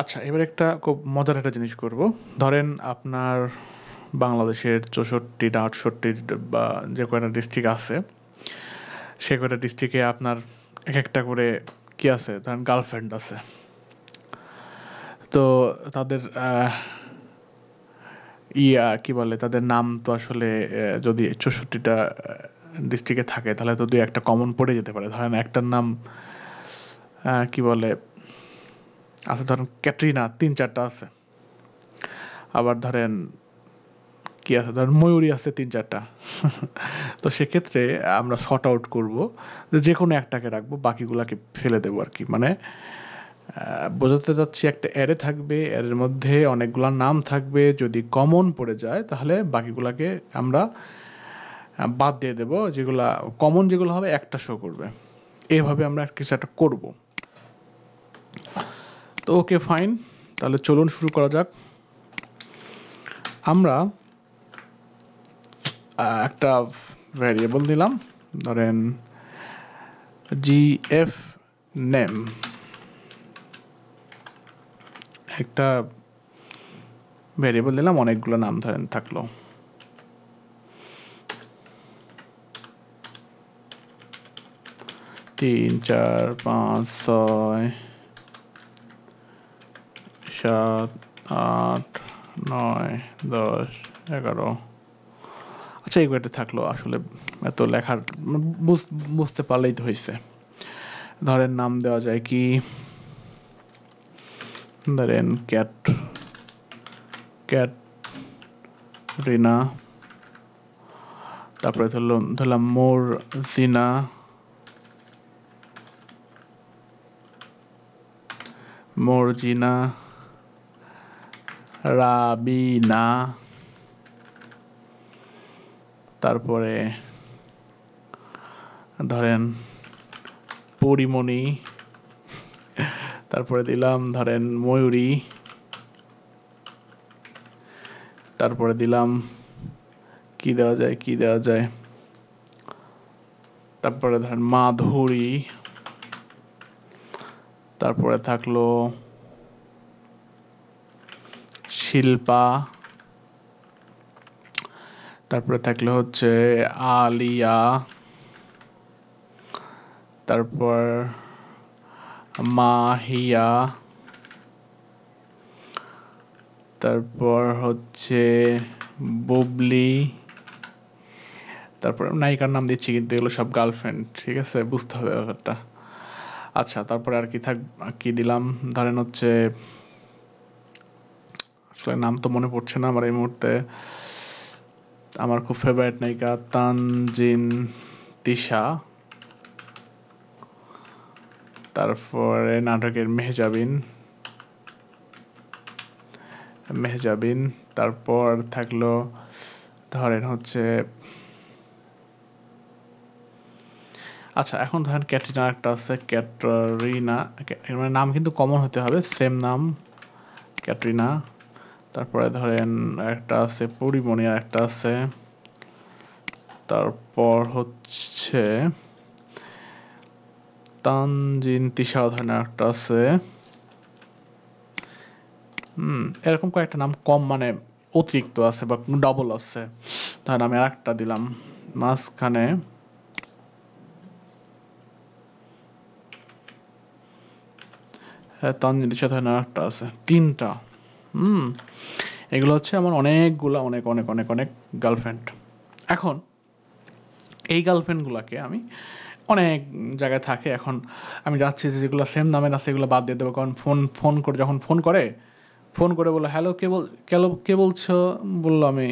আচ্ছা এবার একটা খুব মজার একটা জিনিস করব। ধরেন আপনার বাংলাদেশের চৌষট্টিটা আটষট্টি বা যে কয়টা ডিস্ট্রিক্ট আছে, সে কয়টা ডিস্ট্রিক্টে আপনার এক একটা করে কি আছে? ধরেন গার্লফ্রেন্ড আছে। তো তাদের ইয়া কি বলে, তাদের নাম তো আসলে যদি চৌষট্টিটা ডিস্ট্রিক্টে থাকে, তাহলে তো দুই একটা কমন পড়ে যেতে পারে। ধরেন একটার নাম কি বলে আছে ধরেন ক্যাটরিনা, তিন চারটা আছে। আবার ধরেন কি আছে? ধরেন ময়ূরী আছে, তিন চারটা। তো সেক্ষেত্রে আমরা শর্ট আউট করব যে কোনো একটাকে রাখব, বাকিগুলাকে ফেলে দেবো আর কি। মানে বোঝাতে যাচ্ছি একটা অ্যারে থাকবে এর মধ্যে অনেকগুলা নাম থাকবে, যদি কমন পড়ে যায়, তাহলে বাকিগুলাকে আমরা বাদ দিয়ে দেব। যেগুলা কমন যেগুলো হবে, একটা শো করবে। এভাবে আমরা কিছু একটা করব। তো ওকে ফাইন, তাহলে চলুন শুরু করা যাক। আমরা একটা ভ্যারিয়েবল দিলাম ধরেন জি এফ নেম একটা ভ্যারিয়েবল দিলাম অনেকগুলো নাম ধরেন থাকল। তিন, চার, পাঁচ, ছয় সাত, আট, নয়, দশ, এগারো। আচ্ছা এই থাকল আসলে এত লেখার বুঝতে পারলেই তো হয়েছে ধরেন নাম দেওয়া যায় কি? ধরেন ক্যাট ক্যাট রিনা। তারপরে ধরলাম ধরলাম মোর জিনা। মর্জিনা রাবিনা। তারপরে ধরেন পরিমণি। তারপরে দিলাম ধরেন ময়ূরী। তারপরে দিলাম কি দেওয়া যায়, কি দেওয়া যায়? তারপরে ধরেন মাধুরী। তারপরে থাকল শিল্পা। তারপরে থাকলে হচ্ছে আলিয়া। তারপর মাহিয়া। তারপর হচ্ছে বুবলি। তারপর নায়িকার নাম দিচ্ছি কিন্তু এগুলো সব গার্লফ্রেন্ড ঠিক আছে? বুঝতে হবে ব্যাপারটা। আচ্ছা তারপরে আর কি থাক কি দিলাম? ধরেন হচ্ছে আসলে নাম তো মনে পড়ছে না আমার এই মুহূর্তে। আমার খুব ফেভারিট নায়িকা তানজিন তিশা। তারপরে নাটকের মেহজাবিন। মেহজাবিন, তারপর থাকল ধরেন হচ্ছে আচ্ছা এখন ধরেন ক্যাটরিনা একটা আছে, ক্যাটরিনা মানে নাম কিন্তু কমন হতে হবে সেম নাম, ক্যাটরিনা। তারপরে ধরেন একটা আছে পরিমণি একটা আছে। তারপর হচ্ছে তানজিন, তিশা ধরনের একটা আছে। হুম, এরকম কয়েকটা নাম কম মানে অতিরিক্ত আছে বা ডবল আছে। ধরেন আমি একটা দিলাম, মাঝখানে হ্যাঁ তানজিন, তিশা ধরনের একটা আছে, তিনটা। হুম। এগুলো হচ্ছে আমার অনেকগুলো, অনেক অনেক অনেক অনেক গার্লফ্রেন্ড এখন এই গার্লফ্রেন্ডগুলোকে আমি অনেক জায়গায় থাকে, এখন আমি যাচ্ছি যে যেগুলো সেম নামের আছে, এগুলো বাদ দিয়ে দেবো। কারণ ফোন ফোন করে, যখন ফোন করে ফোন করে বলল হ্যালো কে বল কে বলছো? বলল, আমি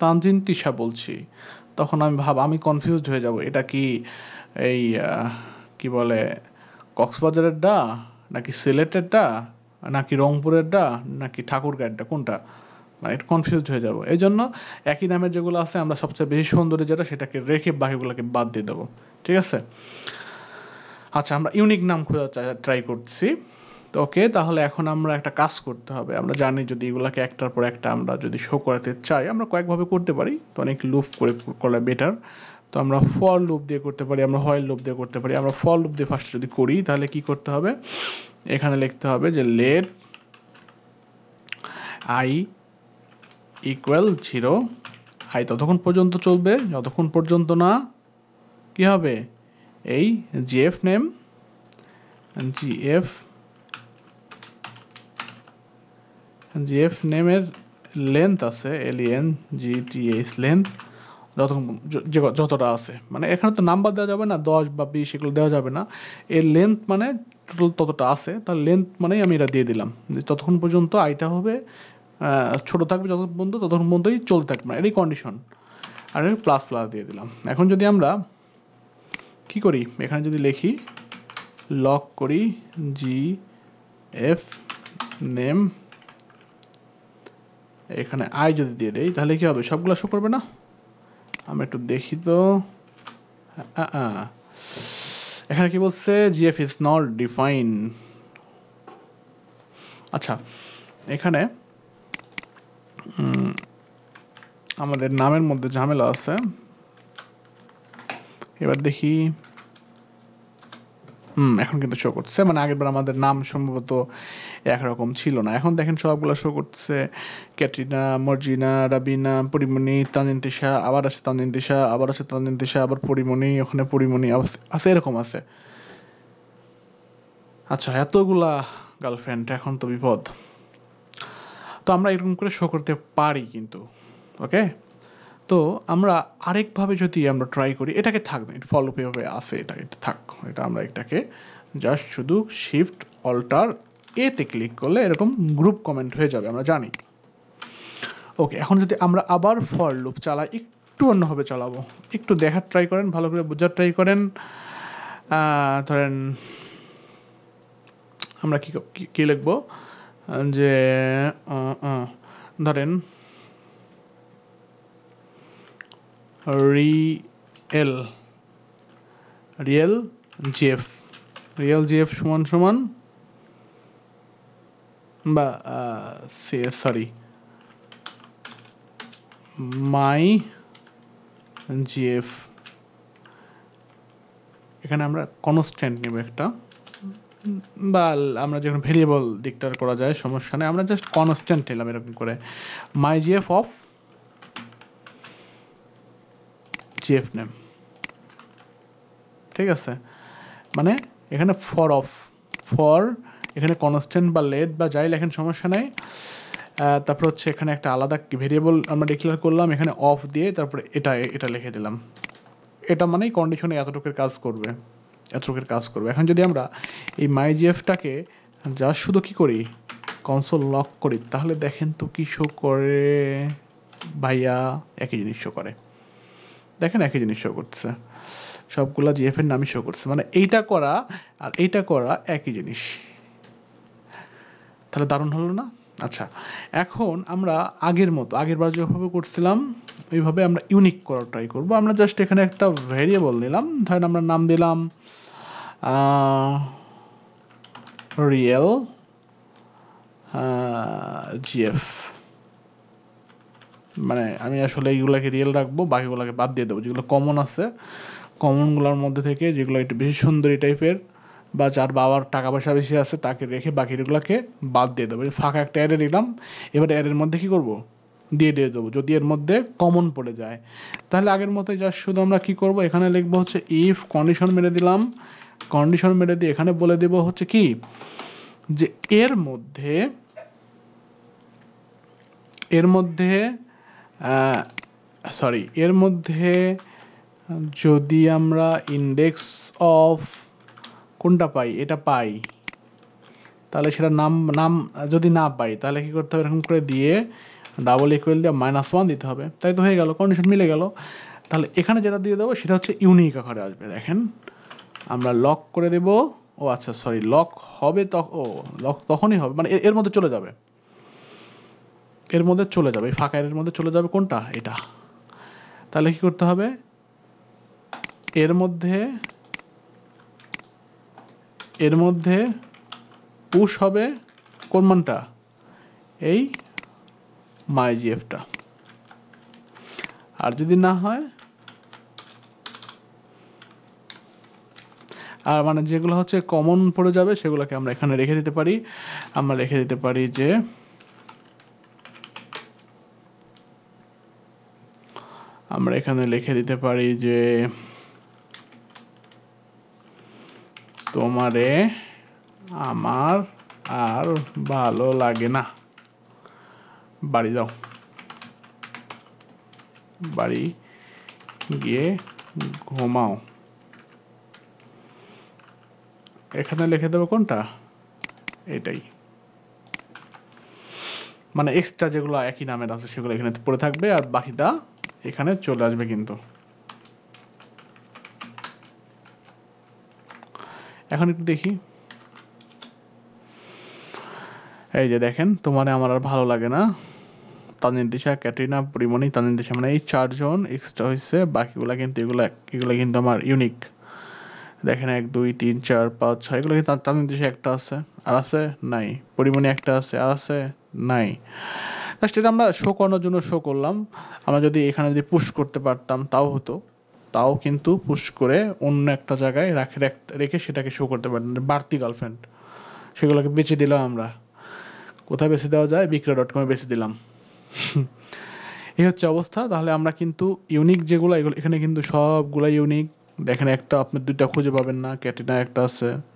তানজিন তিশা বলছি। তখন আমি ভাব, আমি কনফিউজড হয়ে যাব, এটা কি এই কি বলে কক্সবাজারের ডা নাকি সিলেটের ডা নাকি রংপুরেরটা, নাকি ঠাকুরগাঁয়েরটা, কোনটা? মানে একটু কনফিউজড হয়ে যাব। এই জন্য একই নামের যেগুলো আছে, আমরা সবচেয়ে বেশি সুন্দরী যেটা, সেটাকে রেখে বাকিগুলোকে বাদ দিয়ে দেবো। ঠিক আছে? আচ্ছা আমরা ইউনিক নাম খোঁজার ট্রাই করছি। তো ওকে, তাহলে এখন আমরা একটা কাজ করতে হবে। আমরা জানি যদি এগুলাকে একটার পর একটা আমরা যদি শো করাতে চাই, আমরা কয়েকভাবে করতে পারি। তো অনেক লুপ করে করলে বেটার তো আমরা ফল লুপ দিয়ে করতে পারি, আমরা হয়েল লুপ দিয়ে করতে পারি। আমরা ফল লুপ দিয়ে ফার্স্ট যদি করি, তাহলে কি করতে হবে? এখানে লিখতে হবে যে let I equal zero I ততক্ষণ পর্যন্ত চলবে, যতক্ষণ পর্যন্ত না, কি হবে? এই জিএফ নেম জিএফ জিএফ নেমের লেন্থ আছে এলিয়েন জি এইচ লেন্থ যতক্ষণ যে যতটা আছে। মানে এখানে তো নাম্বার দেওয়া যাবে না, দশ বা বিশ এগুলো দেওয়া যাবে না। এর লেন্থ মানে টোটাল ততটা আছে, তার লেন্থ মানেই আমি এটা দিয়ে দিলাম। ততক্ষণ পর্যন্ত আইটা হবে ছোট থাকবে যতক্ষণ পর্যন্ত, ততক্ষণ পর্যন্তই চলতে থাকবে না। এটাই কন্ডিশন আর এর প্লাস প্লাস দিয়ে দিলাম। এখন যদি আমরা কি করি? এখানে যদি লিখি লক করি জি এফ নেম এখানে আই যদি দিয়ে দেই, তাহলে কি হবে? সবগুলো শো করবে না? আমরা একটু দেখি তো। এখানে কি বলছে? জিএফ ইজ নট ডিফাইন আচ্ছা এখানে আমাদের নামের মধ্যে ঝামেলা আছে। এবার দেখি। হুম, এখন কিন্তু শো করছে মানে আগেরবার আমাদের নাম সম্ভবত একরকম ছিল না। এখন দেখেন সবগুলো শো করছে ক্যাটরিনা, মর্জিনা, রাবিনা, পরিমণি তানজিন্তিশা আবার আছে তানজিন্তিশা আবার আছে তানজিন্তিশা আবার পরিমণি, ওখানে পরিমণি আছে, এরকম আছে। আচ্ছা এতগুলা গার্লফ্রেন্ড এখন তো বিপদ। তো আমরা এরকম করে শো করতে পারি কিন্তু ওকে তো আমরা আরেকভাবে যদি আমরা ট্রাই করি, এটাকে থাকবে ফলো পেভাবে আসে এটা এটা থাক, এটা আমরা এটাকে জাস্ট শুধু শিফট অল্টার এতে ক্লিক করলে এরকম গ্রুপ কমেন্ট হয়ে যাবে, আমরা জানি। ওকে এখন যদি আমরা আবার ফর লুপ চালাই, একটু অন্যভাবে চালাবো। একটু দেখার ট্রাই করেন, ভালো করে বোঝার ট্রাই করেন। ধরেন, আমরা কি, কি- লিখব? যে ধরেন real real GF. Real GF সমান সমান বা সি সরি মাই জিএফ। এখানে আমরা কনস্ট্যান্ট নেব একটা। বা, আমরা যখন ভেরিয়েবল ডিক্টার করা যায় সমস্যা নেই, আমরা জাস্ট কনস্ট্যান্ট নিলাম এরকম করে। My GF of GF name ঠিক আছে? মানে এখানে ফর অফ ফর এখানে কনস্ট্যান্ট বা লেট বা যাই লেখেন, সমস্যা নেই। তারপর হচ্ছে এখানে একটা আলাদা ভেরিয়েবল আমরা ডিক্লেয়ার করলাম, এখানে অফ দিয়ে তারপরে এটা এটা লিখে দিলাম। এটা মানেই কন্ডিশনে এতটুকুর কাজ করবে, এতটুকুর কাজ করবে। এখন যদি আমরা এই মাই জিএফটাকে যা শুধু কি করি? কনসোল লক করি, তাহলে দেখেন তো কি শো করে? ভাইয়া, একই জিনিস শো করে। দেখেন একই জিনিস শো করছে সবগুলা জিএফ এর নামই শো করছে মানে এইটা করা আর এইটা করা একই জিনিস। তাহলে দারুণ হলো না? আচ্ছা এখন আমরা আগের মতো, আগের বার যেভাবে করছিলাম, ওইভাবে আমরা ইউনিক করার ট্রাই করব। আমরা জাস্ট এখানে একটা ভেরিয়েবল নিলাম। ধরেন আমরা নাম দিলাম রিয়েল জিএফ মানে আমি আসলে এইগুলাকে রিয়েল রাখব, বাকিগুলোকে বাদ দিয়ে দেবো। যেগুলো কমন আছে কমনগুলোর মধ্যে থেকে যেগুলো একটু বেশি সুন্দরী টাইপের বা যার বাবার টাকা পয়সা বেশি আছে, তাকে রেখে বাকিগুলোকে বাদ দিয়ে দেবো। ফাঁকা একটা অ্যারে নিলাম, এবার অ্যারের মধ্যে কি করব? দিয়ে দিয়ে দেবো। যদি এর মধ্যে কমন পড়ে যায়, তাহলে আগের মতো জাস্ট শুধু আমরা কি করব? এখানে লিখব হচ্ছে ইফ কন্ডিশন মেরে দিলাম। কন্ডিশন মেরে দিয়ে এখানে বলে দেবো হচ্ছে কি? যে এর মধ্যে এর মধ্যে সরি এর মধ্যে যদি আমরা ইন্ডেক্স অফ কোনটা পাই? এটা পাই। তাহলে সেটা নাম নাম যদি না পাই, তাহলে কি করতে হবে? এরকম করে দিয়ে ডাবল ইকুয়াল দিয়ে মাইনাস ওয়ান দিতে হবে। তাই তো হয়ে গেল কন্ডিশন মিলে গেল। তাহলে এখানে যেটা দিয়ে দেবো, সেটা হচ্ছে ইউনিক আকারে আসবে। দেখেন, আমরা লক করে দেব। ও আচ্ছা সরি লক হবে তখন ও লক তখনই হবে মানে এর- মধ্যে চলে যাবে। এর মধ্যে চলে যাবে, এই ফাঁকা এর মধ্যে চলে যাবে কোনটা? এটা। তাহলে কি করতে হবে? এর মধ্যে এর মধ্যে পুশ হবে কোন মানটা? এই মাই জিএফটা আর যদি না হয়, আর মানে যেগুলো হচ্ছে কমন পড়ে যাবে, সেগুলোকে আমরা এখানে রেখে দিতে পারি। আমরা রেখে দিতে পারি যে আমরা এখানে লিখে দিতে পারি যে তোমারে আমার আর ভালো লাগে না। বাড়ি যাও। বাড়ি গিয়ে ঘুমাও। এখানে লিখে দেবো কোনটা? এটাই। মানে এক্সট্রা যেগুলো একই নামের আছে সেগুলো এখানে পড়ে থাকবে আর বাকিটা এখানে চলে আসবে কিন্তু। এখন একটু দেখি। এই যে দেখেন, তোমার আমার আর ভালো লাগে না। তানজিন দিশা, ক্যাটরিনা, পরিমণি, তানজিন দিশা মানে এই চারজন এক্সট্রা হয়েছে বাকিগুলা কিন্তু এগুলো এগুলো কিন্তু আমার ইউনিক দেখেন এক, দুই, তিন, চার, পাঁচ, ছয়, এগুলো কিন্তু তানজিন দিশা একটা আছে, আর আছে নাই। পরিমণি একটা আছে, আর আছে নাই। জাস্ট এটা আমরা শো করানোর জন্য শো করলাম। আমরা যদি এখানে যদি পুশ করতে পারতাম, তাও হতো। তাও কিন্তু পুশ করে অন্য একটা জায়গায় রাখে রেখে সেটাকে শো করতে পারতাম। বাড়তি গার্লফ্রেন্ড সেগুলোকে বেঁচে দিলাম আমরা। কোথায় বেছে দেওয়া যায়? বিক্রয় ডট কমে বেছে দিলাম। এই হচ্ছে অবস্থা। তাহলে আমরা কিন্তু ইউনিক যেগুলো, এগুলো, এখানে কিন্তু সবগুলো ইউনিক দেখেন একটা আপনি দুইটা খুঁজে পাবেন না ক্যাটিনা একটা আছে।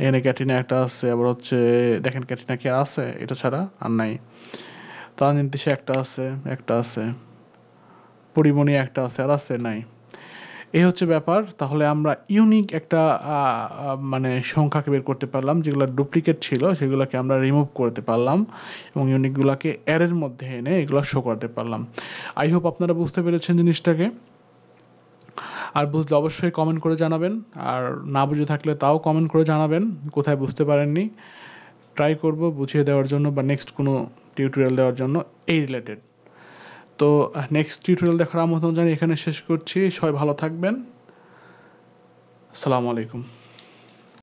এখানে ক্যাটিনা একটা আছে, আবার হচ্ছে দেখেন ক্যাটিনা কি আছে? এটা ছাড়া আর নাই। তানজিন সে একটা আছে একটা আছে। পরিমণি একটা আছে, আর আছে, নাই। এই হচ্ছে ব্যাপার। তাহলে আমরা ইউনিক একটা মানে সংখ্যাকে বের করতে পারলাম, যেগুলো ডুপ্লিকেট ছিল, সেগুলোকে আমরা রিমুভ করতে পারলাম এবং ইউনিকগুলোকে এরের মধ্যে এনে এগুলো শো করতে পারলাম। আই হোপ আপনারা বুঝতে পেরেছেন জিনিসটাকে। আর বুঝলে অবশ্যই কমেন্ট করে জানাবেন। আর না বুঝে থাকলে তাও কমেন্ট করে জানাবেন, কোথায় বুঝতে পারেননি। ট্রাই করব বুঝিয়ে দেওয়ার জন্য বা নেক্সট কোনো টিউটোরিয়াল দেওয়ার জন্য, এই রিলেটেড তো নেক্সট টিউটোরিয়াল দেখার আমন্ত্রণ জানিয়ে এখানে শেষ করছি। সবাই ভালো থাকবেন। আসসালামু আলাইকুম।